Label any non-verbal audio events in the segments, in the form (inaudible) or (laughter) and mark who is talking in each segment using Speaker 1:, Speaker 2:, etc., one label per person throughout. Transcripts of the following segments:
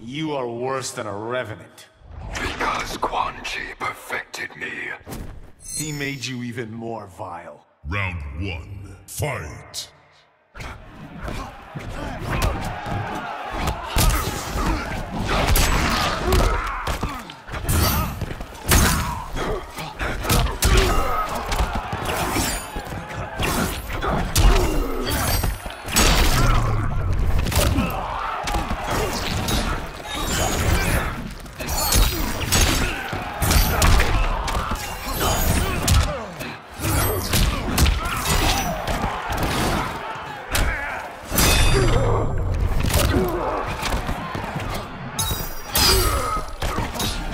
Speaker 1: You are worse than a revenant.
Speaker 2: Because Quan Chi perfected me.
Speaker 1: He made you even more vile.
Speaker 3: Round one, fight! (laughs)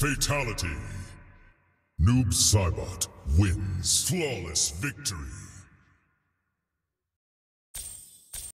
Speaker 3: Fatality. Noob Saibot wins. Flawless victory.